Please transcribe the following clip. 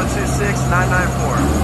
126 994.